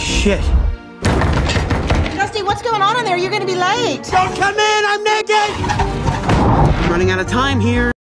shit. Dusty, what's going on in there? You're gonna be late. Don't come in, I'm naked! I'm running out of time here.